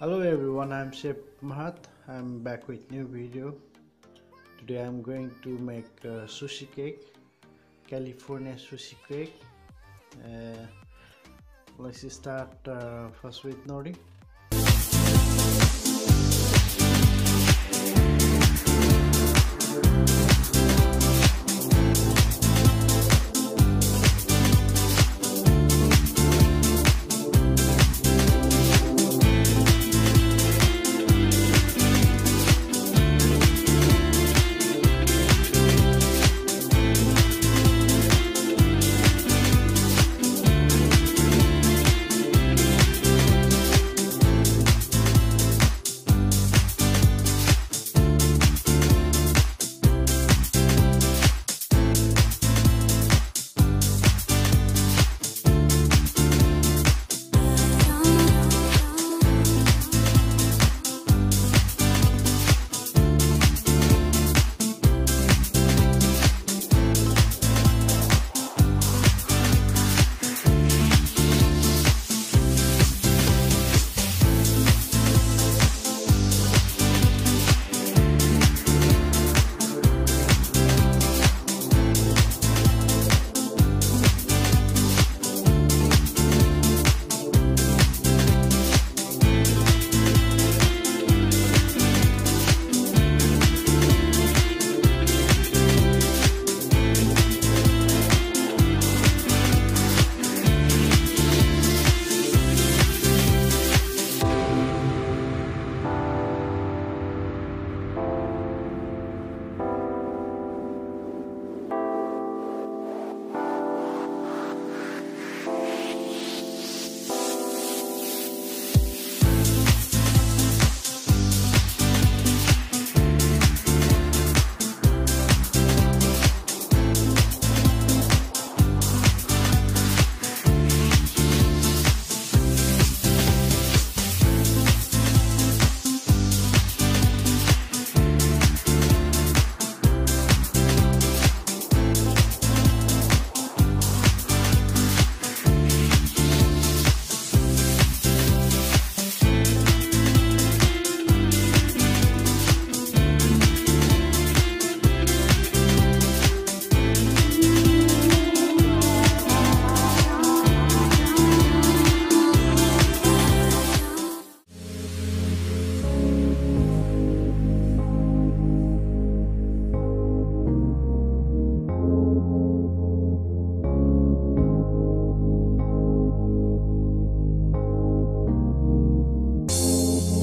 hello everyone i'm chef mahat. I'm back with new video. Today i'm going to make sushi cake california sushi cake. Uh, let's start uh, first with nori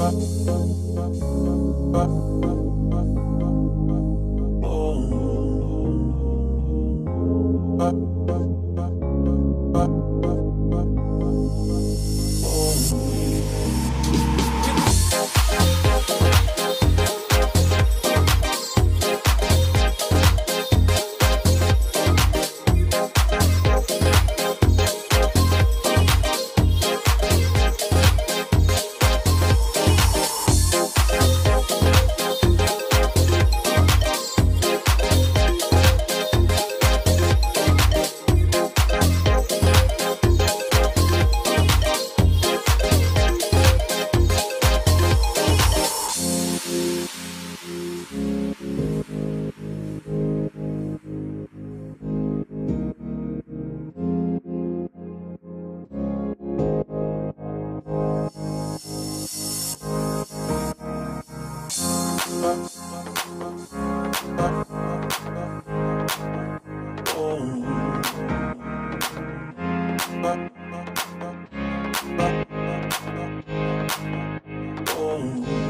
Oh. thank you.